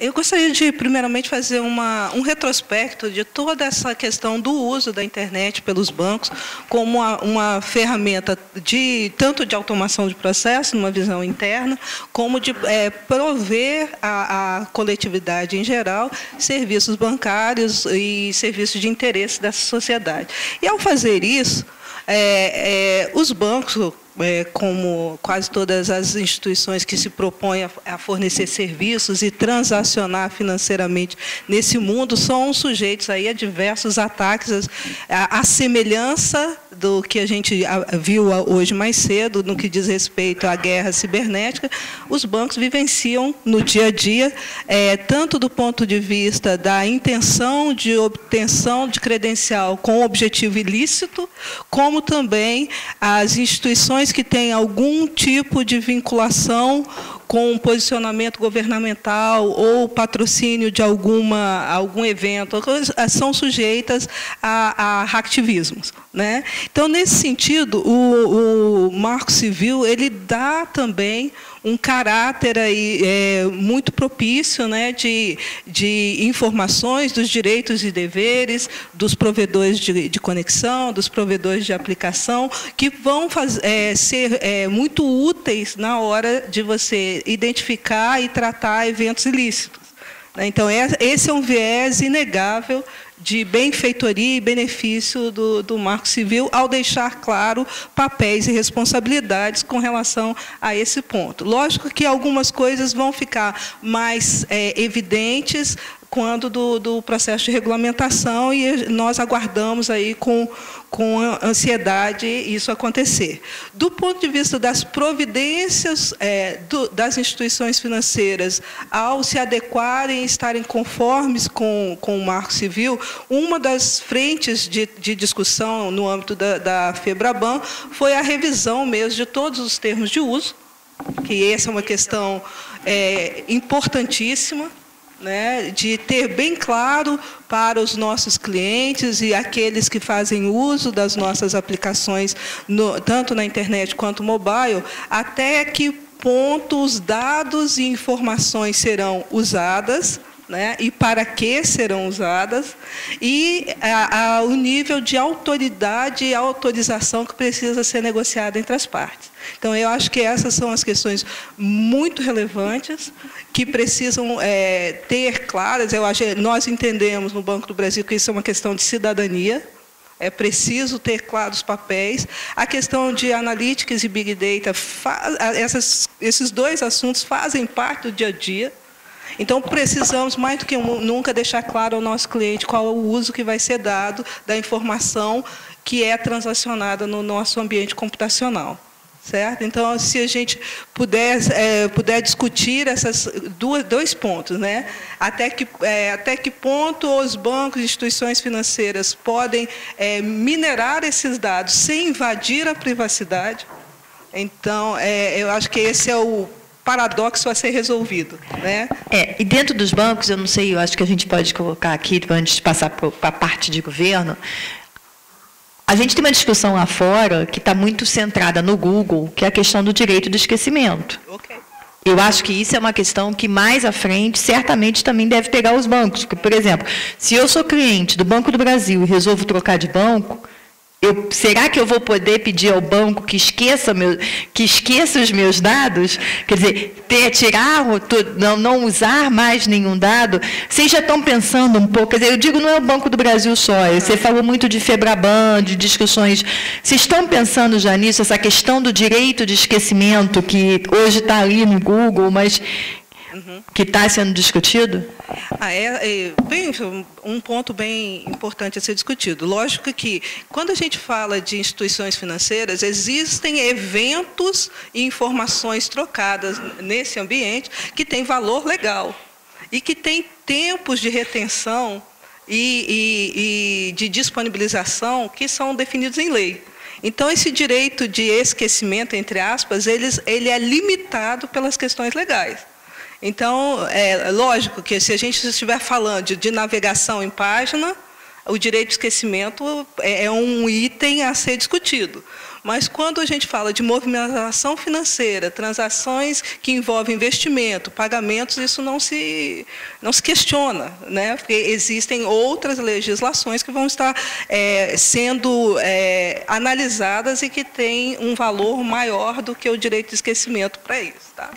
Eu gostaria de, primeiramente, fazer uma, um retrospecto de toda essa questão do uso da internet pelos bancos como uma, uma ferramenta de tanto de automação de processo, numa visão interna, como de é, prover à, coletividade em geral serviços bancários e serviços de interesse dessa sociedade. E, ao fazer isso, é, é, os bancos, é, como quase todas as instituições que se propõem a, a, fornecer serviços e transacionar financeiramente nesse mundo, são sujeitos aí a diversos ataques, a, a semelhança do que a gente viu hoje mais cedo, no que diz respeito à guerra cibernética, os bancos vivenciam no dia a dia, é, tanto do ponto de vista da intenção de obtenção de credencial com objetivo ilícito, como também as instituições que têm algum tipo de vinculação com posicionamento governamental ou patrocínio de alguma, algum evento, são sujeitas a, a hacktivismos. Né? Então, nesse sentido, o, o Marco Civil ele dá também um caráter aí, é, muito propício né, de, de informações dos direitos e deveres dos provedores de, de conexão, dos provedores de aplicação, que vão faz, é, ser é, muito úteis na hora de você identificar e tratar eventos ilícitos. Né? Então, é, esse é um viés inegável de benfeitoria e benefício do, do Marco Civil, ao deixar claro papéis e responsabilidades com relação a esse ponto. Lógico que algumas coisas vão ficar mais é, evidentes quando do, do, processo de regulamentação e nós aguardamos aí com, com ansiedade isso acontecer. Do ponto de vista das providências é, do, das instituições financeiras ao se adequarem e estarem conformes com, com o marco civil, uma das frentes de, de discussão no âmbito da, da FEBRABAN foi a revisão mesmo de todos os termos de uso, que essa é uma questão é, importantíssima, né, de ter bem claro para os nossos clientes e aqueles que fazem uso das nossas aplicações, no, tanto na internet quanto mobile, até que ponto os dados e informações serão usadas né, e para que serão usadas, e a, a, o nível de autoridade e autorização que precisa ser negociado entre as partes. Então, eu acho que essas são as questões muito relevantes, que precisam é, ter claras. Eu acho, nós entendemos no Banco do Brasil que isso é uma questão de cidadania, é preciso ter claros os papéis. A questão de analytics e big data, faz, essas, esses dois assuntos fazem parte do dia a dia. Então, precisamos, mais do que nunca, deixar claro ao nosso cliente qual é o uso que vai ser dado da informação que é transacionada no nosso ambiente computacional. Certo? Então, se a gente puder, é, puder discutir esses dois pontos, né? até, que, é, até que ponto os bancos e instituições financeiras podem é, minerar esses dados sem invadir a privacidade, então, é, eu acho que esse é o paradoxo a ser resolvido. Né? É, e dentro dos bancos, eu não sei, eu acho que a gente pode colocar aqui, antes de passar para a parte de governo, a gente tem uma discussão lá fora que está muito centrada no Google, que é a questão do direito do esquecimento. Okay. Eu acho que isso é uma questão que mais à frente certamente também deve pegar os bancos. Porque, por exemplo, se eu sou cliente do Banco do Brasil e resolvo trocar de banco, eu, será que eu vou poder pedir ao banco que esqueça, meu, que esqueça os meus dados? Quer dizer, ter, tirar, não, não usar mais nenhum dado? Vocês já estão pensando um pouco, quer dizer, eu digo não é o Banco do Brasil só, você falou muito de Febraban, de discussões. Vocês estão pensando já nisso, essa questão do direito de esquecimento, que hoje está ali no Google, mas uhum. que está sendo discutido? Ah, é, é bem, um ponto bem importante a ser discutido. Lógico que, quando a gente fala de instituições financeiras, existem eventos e informações trocadas nesse ambiente que têm valor legal e que têm tempos de retenção e, e, e de disponibilização que são definidos em lei. Então, esse direito de esquecimento, entre aspas, eles, ele é limitado pelas questões legais. Então, é lógico que se a gente estiver falando de, navegação em página, o direito de esquecimento é, é um item a ser discutido. Mas quando a gente fala de movimentação financeira, transações que envolvem investimento, pagamentos, isso não se, não se questiona, né? porque existem outras legislações que vão estar é, sendo é, analisadas e que têm um valor maior do que o direito de esquecimento para isso. Tá?